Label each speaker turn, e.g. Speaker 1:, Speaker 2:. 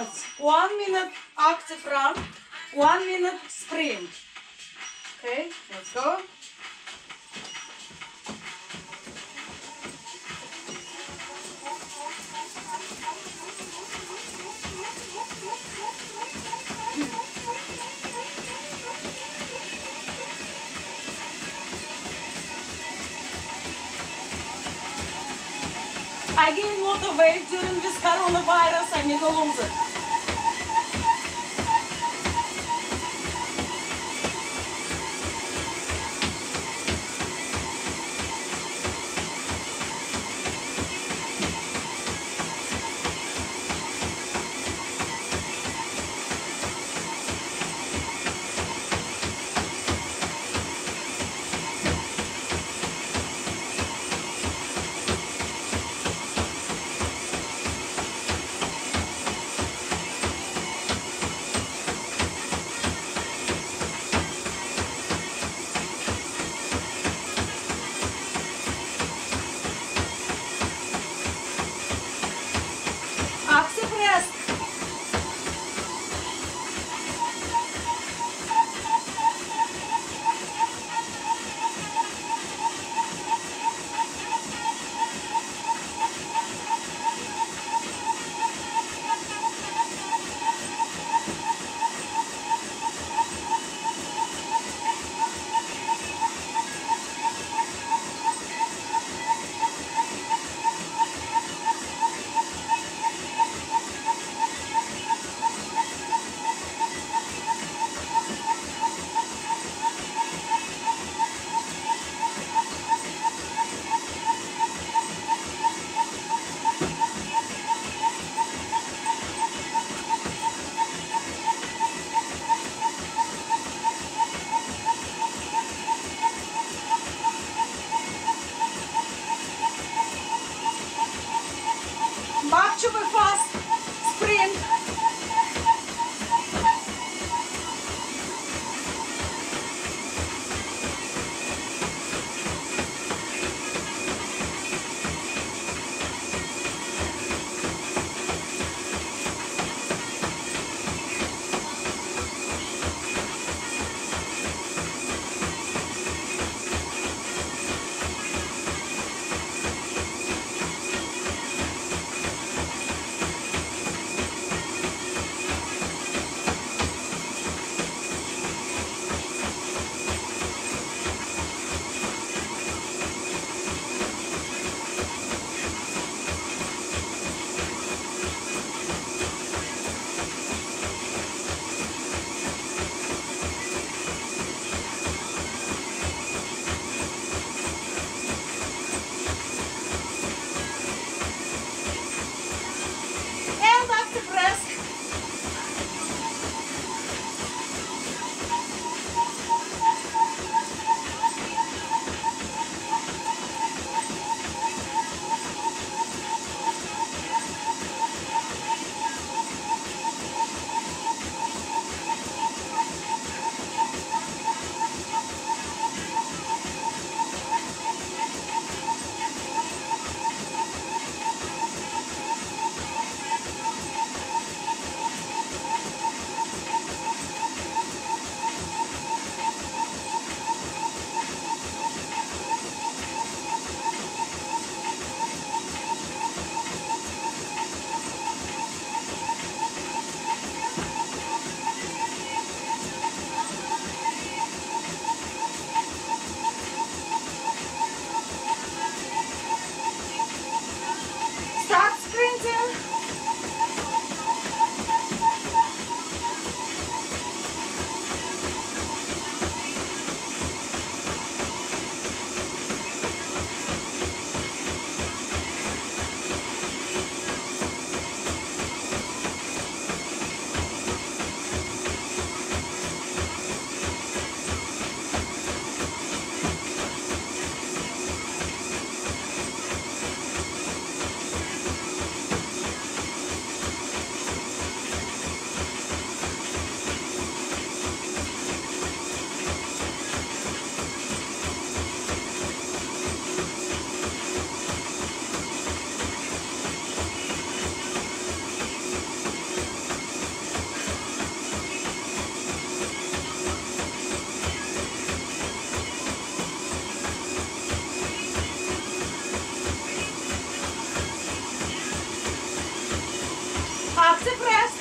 Speaker 1: minutes. One minute active run, one minute sprint. Okay, let's go. I gave motivate during this coronavirus and it all Ah, você presta.